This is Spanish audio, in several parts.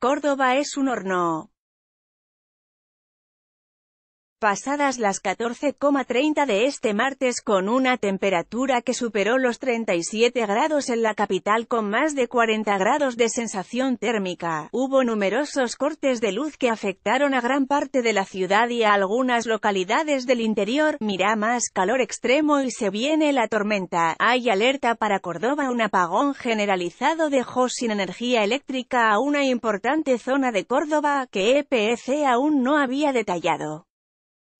Córdoba es un horno. Pasadas las 14,30 de este martes con una temperatura que superó los 37 grados en la capital con más de 40 grados de sensación térmica. Hubo numerosos cortes de luz que afectaron a gran parte de la ciudad y a algunas localidades del interior. Mira más calor extremo y se viene la tormenta. Hay alerta para Córdoba. Un apagón generalizado dejó sin energía eléctrica a una importante zona de Córdoba que EPC aún no había detallado.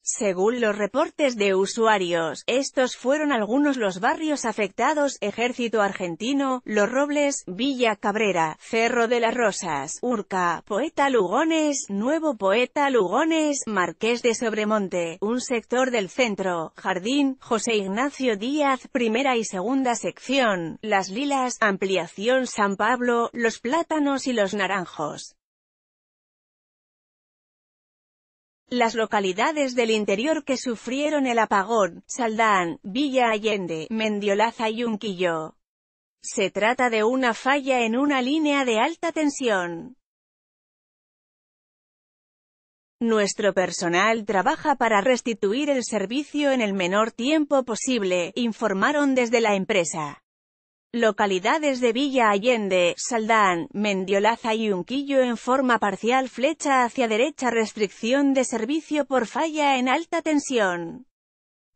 Según los reportes de usuarios, estos fueron algunos los barrios afectados, Ejército Argentino, Los Robles, Villa Cabrera, Cerro de las Rosas, Urca, Poeta Lugones, Nuevo Poeta Lugones, Marqués de Sobremonte, un sector del centro, Jardín, José Ignacio Díaz, primera y segunda sección, Las Lilas, Ampliación San Pablo, Los Plátanos y Los Naranjos. Las localidades del interior que sufrieron el apagón, Saldán, Villa Allende, Mendiolaza y Unquillo. Se trata de una falla en una línea de alta tensión. Nuestro personal trabaja para restituir el servicio en el menor tiempo posible, informaron desde la empresa. Localidades de Villa Allende, Saldán, Mendiolaza y Unquillo en forma parcial flecha hacia derecha restricción de servicio por falla en alta tensión.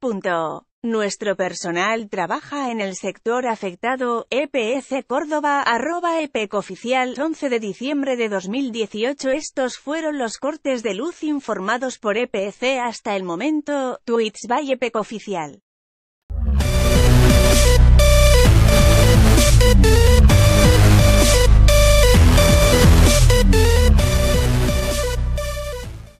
Punto. Nuestro personal trabaja en el sector afectado, EPC Córdoba, arroba EPEC oficial, 11 de diciembre de 2018 Estos fueron los cortes de luz informados por EPC hasta el momento, tweets by EPEC oficial.